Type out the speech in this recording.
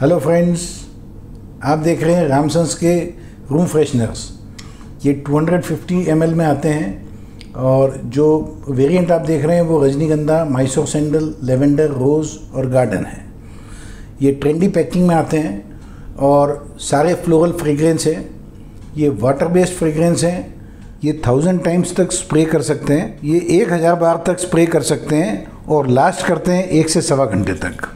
Hello friends आप देख रहे हैं रामसंस के रूम फ्रेशनर्स ये 250 फिफ्टी में आते हैं और जो वेरिएंट आप देख रहे हैं वो रजनीगंधा माइसोर सैंडल लेवेंडर रोज़ और गार्डन है। ये ट्रेंडी पैकिंग में आते हैं और सारे फ्लोरल फ्रेगरेंस हैं। ये वाटर बेस्ड फ्रेगरेंस हैं। ये थाउज़ेंड टाइम्स तक स्प्रे कर सकते हैं। ये एक हज़ार बार तक स्प्रे कर सकते हैं और लास्ट करते हैं एक से सवा घंटे तक।